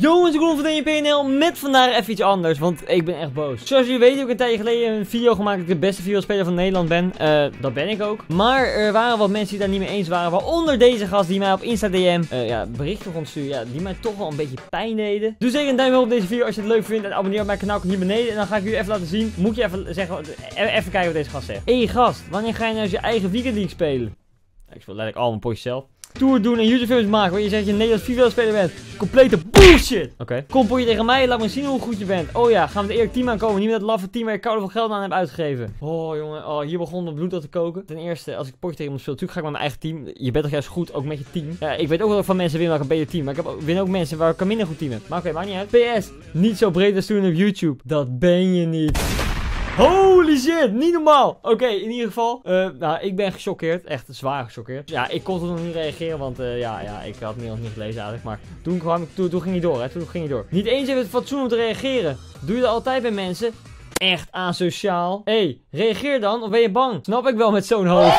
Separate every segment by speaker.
Speaker 1: Jongens, kom van DNPNL met vandaag even iets anders, want ik ben echt boos. Zoals jullie weten heb ik een tijdje geleden een video gemaakt dat ik de beste videospeler van Nederland ben. Eh, dat ben ik ook. Maar er waren wat mensen die daar niet mee eens waren, waaronder deze gast die mij op Insta DM uh, ja, berichten kon sturen, ja, die mij toch wel een beetje pijn deden. Doe zeker een duimpje op deze video als je het leuk vindt en abonneer op mijn kanaal hier beneden. En dan ga ik jullie even laten zien, moet je even zeggen, even kijken wat deze gast zegt. Hé hey, gast, wanneer ga je nou eens je eigen Weekend League spelen? Ik speel letterlijk al mijn potjes zelf tour doen en YouTube films maken waar je zegt je Nederlands FIFA-speler bent. Complete bullshit! Oké. Okay. Kom je tegen mij, laat me zien hoe goed je bent. Oh ja, gaan we het eerlijk team aankomen. Niet met dat laffe team waar je koude veel geld aan hebt uitgegeven. Oh jongen, oh, hier begon het bloed al te koken. Ten eerste, als ik potje tegen me speel, natuurlijk ga ik met mijn eigen team. Je bent toch juist goed, ook met je team. Ja, ik weet ook wel van mensen winnen welke een beter team. Maar ik heb, win ook mensen waar ik een minder goed team heb. Maar oké, maakt niet uit. PS, niet zo breed als toen op YouTube. Dat ben je niet. Holy shit, niet normaal. Oké, in ieder geval. Uh, nou, ik ben gechoqueerd. Echt zwaar gechoqueerd. Ja, ik kon toen nog niet reageren, want uh, ja, ja, ik had het nog niet gelezen eigenlijk. Maar toen, kwam ik, toen, toen ging hij door, hè. Toen ging hij door. Niet eens even het fatsoen om te reageren. Doe je dat altijd bij mensen? Echt asociaal. Hé, hey, reageer dan, of ben je bang? Snap ik wel met zo'n hoofd.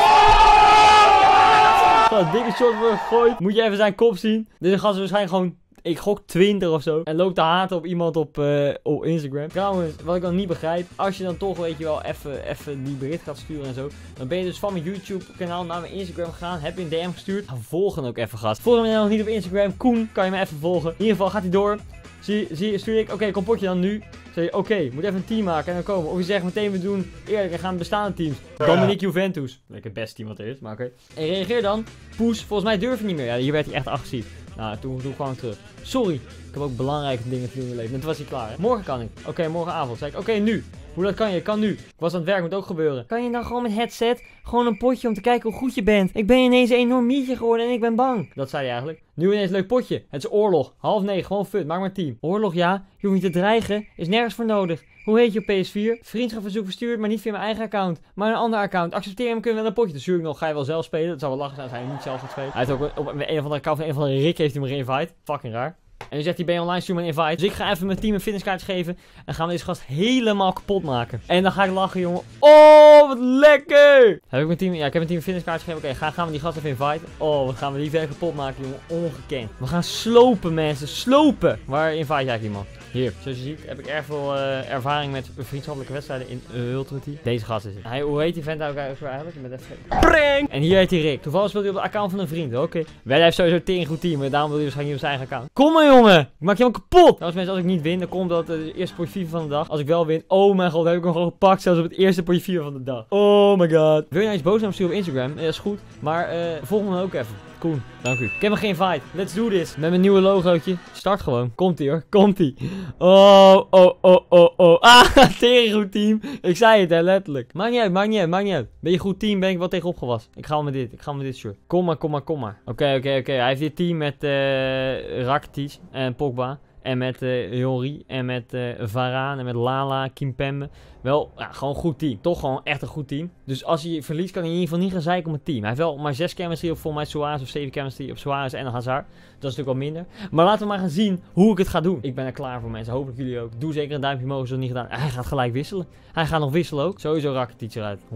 Speaker 1: Een dikke shot wordt gegooid. Moet je even zijn kop zien. Gast is waarschijnlijk gewoon ik gok 20 of zo. En loopt te haten op iemand op, uh, op Instagram. Trouwens, wat ik dan niet begrijp. Als je dan toch, weet je wel, even die bericht gaat sturen en zo. Dan ben je dus van mijn YouTube kanaal naar mijn Instagram gegaan. Heb je een DM gestuurd. Ga volgen ook even gast. Volg me nog niet op Instagram. Koen, kan je me even volgen. In ieder geval gaat hij door. Zie, zie, stuur ik, oké, okay, kom potje dan nu. Zeg je, oké, moet even een team maken en dan komen. Of je zegt meteen, we doen eerlijk en gaan bestaande teams. Dominique Juventus. Lekker het beste team wat er is, maar oké. En reageer dan. Poes, volgens mij durf je niet meer. Ja, hier werd hij echt agressief. Nou, toen doe ik gewoon terug. Sorry, ik heb ook belangrijke dingen te doen in mijn leven. En toen was hij klaar. Hè? Morgen kan ik. Oké, morgenavond. Zeg ik, oké, nu. Hoe dat kan je? Kan nu. Ik was aan het werk, moet ook gebeuren. Kan je dan gewoon met headset, gewoon een potje om te kijken hoe goed je bent? Ik ben ineens een enorm mietje geworden en ik ben bang. Dat zei hij eigenlijk. Nu ineens leuk potje. Het is oorlog. Half negen, gewoon fun. Maak maar team. Oorlog ja, je hoeft niet te dreigen. Is nergens voor nodig. Hoe heet je op PS4? Vriendschapverzoek verstuurd, maar niet via mijn eigen account. Maar een ander account. Accepteer hem, kunnen we wel een potje. Dan stuur ik nog, ga je wel zelf spelen. Dat zou wel lachen zijn als hij niet zelf gaat spelen. Hij heeft ook op een of andere account van een van de Rick heeft hij me geïnvite. Fucking raar. En nu zegt hij, ben je online, stuur invite. Dus ik ga even mijn team een fitnesskaart geven. En gaan we deze gast helemaal kapot maken. En dan ga ik lachen, jongen. Oh, wat lekker! Heb ik mijn team... Ja, ik heb mijn team een fitnesskaart gegeven. Oké, gaan, we die gast even invite. Oh, wat gaan we die verder kapot maken, jongen. Ongekend. We gaan slopen, mensen. Slopen. Waar invite jij eigenlijk iemand? Hier, zoals je ziet heb ik erg veel uh, ervaring met vriendschappelijke wedstrijden in uh, Ultimate Deze gast is het. Hij, hoe heet die vent nou eigenlijk? Met even... Prank! En hier heet hij Rick. Toevallig speelt hij op de account van een vriend. Oké. Okay. Wij heeft sowieso tegen goed team. En daarom wil hij waarschijnlijk niet op zijn eigen account. Kom maar jongen! Ik maak je hem kapot! Als mensen, als ik niet win, dan komt dat de eerste potje van de dag. Als ik wel win, oh mijn god, heb ik hem gewoon gepakt. Zelfs op het eerste potje van de dag. Oh my god. Wil je nou iets boos naar me sturen op Instagram? Ja, is goed. Maar uh, volg me ook even. Koen, dank u. Ik heb nog geen fight. Let's do this. Met mijn nieuwe logootje. Start gewoon. Komt-ie hoor. Komt-ie. Oh, oh, oh, oh, oh. Ah, tegen goed team. Ik zei het hè, letterlijk. Maakt niet uit, maakt niet uit, maakt niet uit. Ben je goed team, ben ik wel tegen opgewassen. Ik ga met dit. Ik ga met dit shirt. Kom maar, kom maar, kom maar. Oké, oké, oké. Hij heeft dit team met uh, Rakitic en Pogba. En met uh, en met uh, Varaan en met Lala, Kimpembe. Wel, ja, gewoon een goed team. Toch gewoon echt een goed team. Dus als hij verliest, kan hij in ieder geval niet gaan zeiken om het team. Hij heeft wel maar 6 chemistry op voor mij Suarez of 7 chemistry op Suarez en Hazard. Dat is natuurlijk wel minder. Maar laten we maar gaan zien hoe ik het ga doen. Ik ben er klaar voor mensen. Hopelijk jullie ook. Doe zeker een duimpje omhoog als het niet gedaan. Hij gaat gelijk wisselen. Hij gaat nog wisselen ook. Sowieso Rakitic eruit. 100%.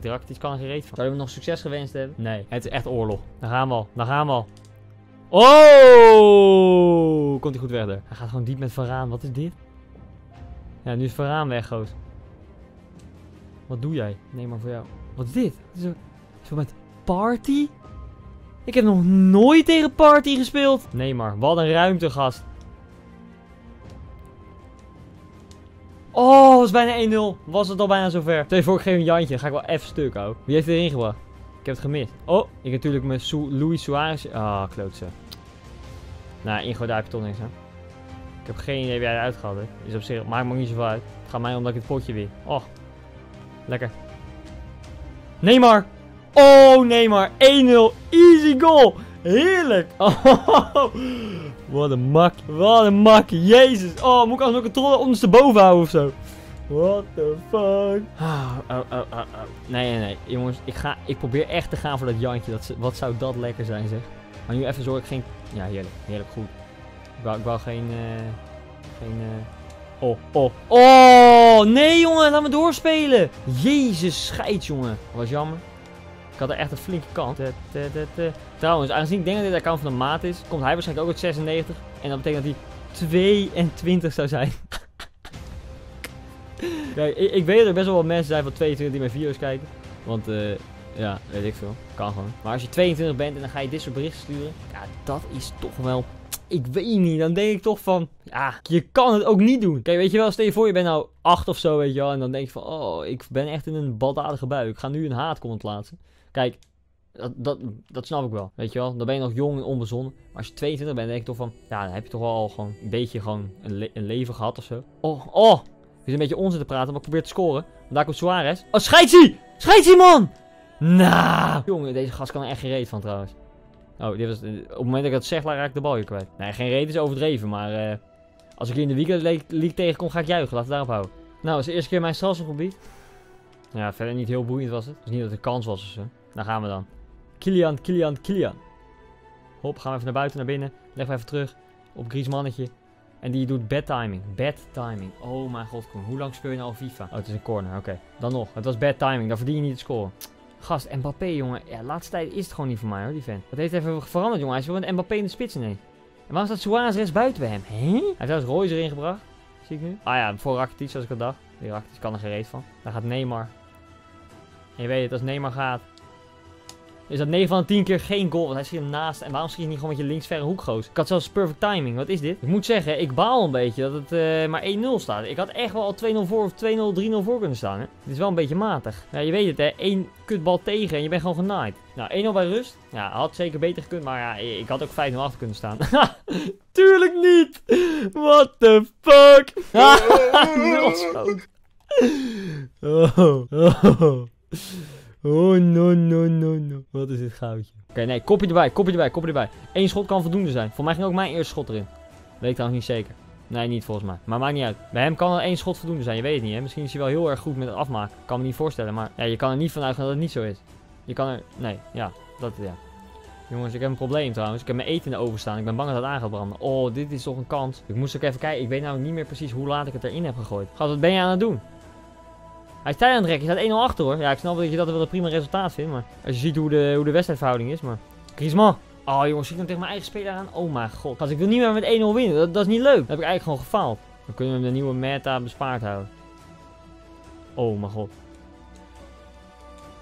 Speaker 1: Die Rakitic kan er geen reet van. Zou je hem nog succes gewenst hebben? Nee. Het is echt oorlog. Daar gaan we al. Daar gaan we al. Oh! Komt hij goed daar. Hij gaat gewoon diep met Varaan. Wat is dit? Ja, nu is Varaan weg, goos. Wat doe jij? Nee, maar voor jou. Wat is dit? Is met Party? Ik heb nog nooit tegen Party gespeeld. Nee, maar wat een ruimte, gast. Oh, was bijna 1-0. Was het al bijna zover. Je voor, ik geef een Jantje. Ga ik wel even stuk, ook. Wie heeft erin gebracht? Ik heb het gemist. Oh, ik natuurlijk met Su Louis Suarez. Ah, klootse. Nou, Ingo, daar heb je toch niks aan. Ik heb geen idee wie hij eruit heeft. Is op zich, maakt me niet zoveel uit. Het gaat mij omdat ik het potje weer. Oh, lekker. Neymar! Oh, Neymar. 1-0. Easy goal. Heerlijk. Oh, wat een mak. Wat een mak. Jezus. Oh, moet ik alsnog een troll ondersteboven houden of zo? What the fuck? Oh, oh, oh, oh, oh. Nee, nee, nee. Jongens, ik, ga, ik probeer echt te gaan voor dat Jantje. Dat, wat zou dat lekker zijn, zeg. Maar nu even zorg ik geen... Ja, heerlijk. Heerlijk goed. Ik wou, ik wou geen... Uh, geen... Uh... Oh, oh. Oh, nee, jongen. Laat me doorspelen. Jezus, scheid, jongen. Dat was jammer. Ik had er echt een flinke kant. Trouwens, aangezien ik denk dat dit account van de maat is, komt hij waarschijnlijk ook uit 96. En dat betekent dat hij 22 zou zijn. Kijk, ik, weet dat er best wel wat mensen zijn van 22 die mijn video's kijken. Want, eh, ja, weet ik veel. Kan gewoon. Maar als je 22 bent en dan ga je dit soort berichten sturen. Ja, dat is toch wel... Ik weet niet. Dan denk ik toch van... Ja, je kan het ook niet doen. Kijk, weet je wel, stel je voor je bent nou 8 of zo, weet je wel. En dan denk je van... Oh, ik ben echt in een baldadige bui. Ik ga nu een haatcomment plaatsen. Kijk, dat, dat, dat snap ik wel. Weet je wel, dan ben je nog jong en onbezonnen. Maar als je 22 bent, denk ik toch van... Ja, dan heb je toch wel al gewoon een beetje gewoon een, een leven gehad of zo. Oh, oh! Ik zit een beetje onzin te praten, maar ik probeer te scoren. Want daar komt Suarez. Oh, scheidsie! Scheidsie, man! Nou! Jongen, deze gast kan er echt geen reet van trouwens. Oh, dit was, op het moment dat ik dat zeg, raak ik de bal weer kwijt. Nee, geen reet is overdreven, maar... eh, als ik hier in de weekend league, tegenkom, ga ik juichen. Laten we daarop houden. Nou, is de eerste keer mijn strafschopgebied. Ja, verder niet heel boeiend was het. Dus niet dat het een kans was of zo. Daar gaan we dan. Kilian, Kilian, Kilian. Hop, gaan we even naar buiten, naar binnen. Leg even terug op Griezmannetje. En die doet bad timing. Bad timing. Oh mijn god, Koen. Hoe lang speel je nou al FIFA? Oh, het is een corner. Oké. Dan nog. Het was bad timing. Dan verdien je niet te scoren. Gast, Mbappé, jongen. Ja, laatste tijd is het gewoon niet voor mij, hoor, die vent. Dat heeft even veranderd, jongen. Hij is wel met Mbappé in de spits ineens. En waarom staat Suarez rechts buiten bij hem? Hè? Hij heeft zelfs Royce erin gebracht. Zie ik nu. Ah ja, voor Rakitic, zoals ik al dacht. Die Rakitic kan er geen van. Daar gaat Neymar. En je weet het, als Neymar gaat, is dat 9 van de 10 keer geen goal. Want hij schiet hem naast. En waarom schiet je niet gewoon met je linksverre hoekgoos? Ik had zelfs perfect timing. Wat is dit? Ik moet zeggen, ik baal een beetje dat het eh, maar 1-0 staat. Ik had echt wel al 2-0 voor of 2-0, 3-0 voor kunnen staan. Hè? Dit is wel een beetje matig. Ja, je weet het hè. Eén kutbal tegen en je bent gewoon genaaid. Nou, 1-0 bij rust. Ja, had zeker beter gekund. Maar ja, ik had ook 5-0 achter kunnen staan. Tuurlijk niet! What the fuck? Nul schoot. Oh, oh. Oh, no, no, no, no. Wat is dit goudje? Oké, nee, kopje erbij, kopje erbij, kopje erbij. Eén schot kan voldoende zijn. Voor mij ging ook mijn eerste schot erin. Weet ik trouwens niet zeker. Nee, niet volgens mij. Maar maakt niet uit. Bij hem kan er één schot voldoende zijn. Je weet het niet, hè. Misschien is hij wel heel erg goed met het afmaken. Kan me niet voorstellen. Maar ja, je kan er niet van uitgaan dat het niet zo is. Je kan er... Nee, ja. Dat, ja. Jongens, ik heb een probleem trouwens. Ik heb mijn eten in de oven staan. Ik ben bang dat het aan gaat branden. Oh, dit is toch een kans. Ik moest ook even kijken. Ik weet namelijk niet meer precies hoe laat ik het erin heb gegooid. Gast, wat ben je aan het doen? Hij tijd aan het rekken. Je staat 1-0 achter hoor. Ja, ik snap dat je dat wel een prima resultaat vindt. Maar als je ziet hoe de, hoe de wedstrijdverhouding is. Maar. Griezmann. Oh jongens, ik dan tegen mijn eigen speler aan. Oh mijn god. Gast, ik wil niet meer met 1-0 winnen. Dat, dat is niet leuk. Dat heb ik eigenlijk gewoon gefaald. Dan kunnen we hem de nieuwe meta bespaard houden. Oh mijn god.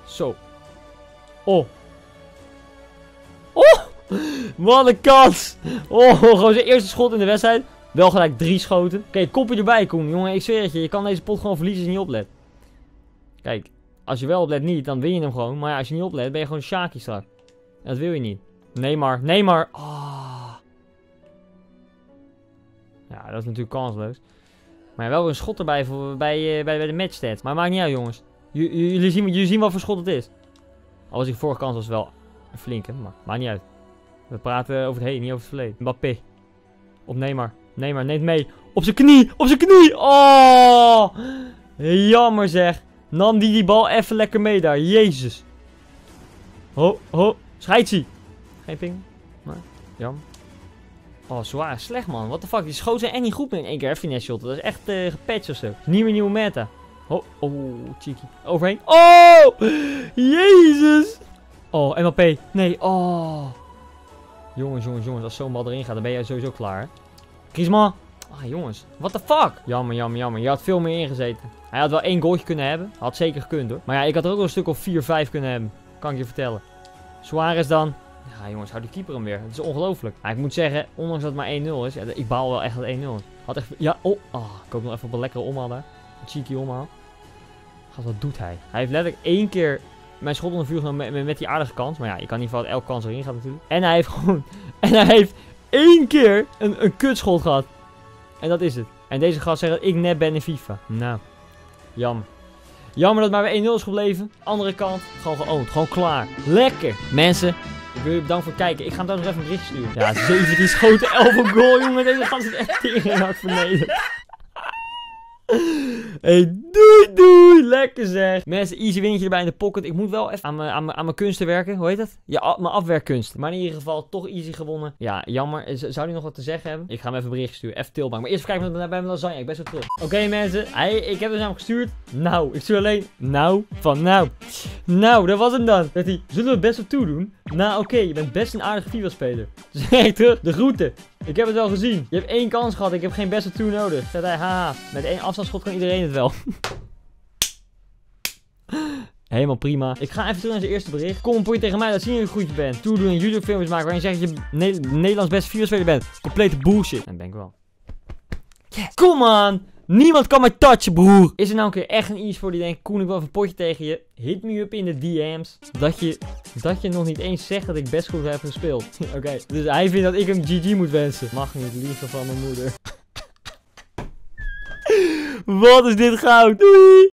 Speaker 1: Zo. Oh. Oh! Wat een kans! Oh, gewoon zijn eerste schot in de wedstrijd. Wel gelijk drie schoten. Oké, kopje erbij, Koen. Jongen, ik zweer het je. Je kan deze pot gewoon verliezen als je niet oplet. Kijk, als je wel oplet niet, dan win je hem gewoon. Maar ja, als je niet oplet, ben je gewoon Shaki straks. En dat wil je niet. Neymar, Neymar. Ah. Ja, dat is natuurlijk kansloos. Maar wel een schot erbij voor, bij, eh, bij, bij de matchstat. Maar maakt niet uit, jongens. Jullie, zien, jullie zien wat voor schot het is. Al was die vorige kans was wel een flinke, maar maakt niet uit. We praten over het heden, niet over het verleden. Mbappé. Op Neymar. Neymar neemt mee. Op zijn knie! Op zijn knie! Oh! Jammer zeg. Nam die die bal even lekker mee daar. Jezus. Ho, ho. Scheidsie. Geen ping. Maar, jammer. Oh, zwaar. Slecht man. What the fuck. Die schoten zijn echt niet goed meer in één keer. Hè, finesse shot. Dat is echt eh gepatcht of zo. Niet meer nieuwe meta. Oh, oh, cheeky. Overheen. Oh! Jezus! Oh, MLP. Nee, oh. Jongens, jongens, jongens. Als zo'n bal erin gaat, dan ben jij sowieso klaar. Griezmann. Ah, jongens. What the fuck? Jammer, jammer, jammer. Je had veel meer ingezeten. Hij had wel één goaltje kunnen hebben. Had zeker gekund hoor. Maar ja, ik had er ook wel een stuk of 4, 5 kunnen hebben. Kan ik je vertellen. Suarez dan. Ja, jongens, hou de keeper hem weer. Het is ongelooflijk. Maar ik moet zeggen, ondanks dat het maar 1-0 is. Ja, ik baal wel echt dat het 1-0 is. Had echt... Ja, oh. ah, ik hoop nog even op een lekkere omhaal daar. Een cheeky omhaal. Gast, wat doet hij? Hij heeft letterlijk één keer mijn schot onder vuur genomen met, met die aardige kans. Maar ja, je kan niet van dat elke kans erin gaat natuurlijk. En hij heeft gewoon... En hij heeft één keer een, een kutschot gehad. En dat is het. En deze gast zegt dat ik net ben in FIFA. Nou, jammer. Jammer dat maar weer 1-0 is gebleven. Andere kant, gewoon geoond. Gewoon klaar. Lekker. Mensen, ik wil je bedanken voor het kijken. Ik ga hem daar nog even een bericht sturen. Ja, 17 schoten, 11 op goal, jongen. Deze gast is echt tering hard vernederd. Hey, doei doei. Lekker zeg. Mensen, easy winnetje erbij in de pocket. Ik moet wel even aan mijn, aan mijn, aan mijn kunsten werken. Hoe heet dat? Ja, mijn afwerkkunst. Maar in ieder geval toch easy gewonnen. Ja, jammer. Zou hij nog wat te zeggen hebben? Ik ga hem even een bericht sturen. Even tilbak. Maar eerst even kijken met- bij mijn lasagne. Ik ben zo terug. Oké mensen. Hij, ik heb dus hem gestuurd. Nou. Ik stuur alleen nou. Van nou. Nou, dat was hem dan. Dat hij, zullen we best op toe doen? Nou, oké. je bent best een aardige FIFA-speler. Dus terug. De groeten. Ik heb het wel gezien. Je hebt één kans gehad. Ik heb geen best of two nodig. Zet hij, haha. Met één afstandsschot kan iedereen het wel. Helemaal prima. Ik ga even terug naar zijn eerste bericht. Kom een tegen mij dat zie je een goedje bent. Toe doen en YouTube filmpjes maken waarin je zegt dat je Ne- Nederlands beste videospeler bent. Complete bullshit. En ben ik wel. Kom aan! Niemand kan mij touchen, broer. Is er nou een keer echt een iets voor die denkt, Koen, ik wil even een potje tegen je. Hit me up in de DM's. Dat je, dat je nog niet eens zegt dat ik best goed heb gespeeld. Oké, dus hij vindt dat ik hem GG moet wensen. Mag niet, liefde van mijn moeder. Wat is dit goud? Doei!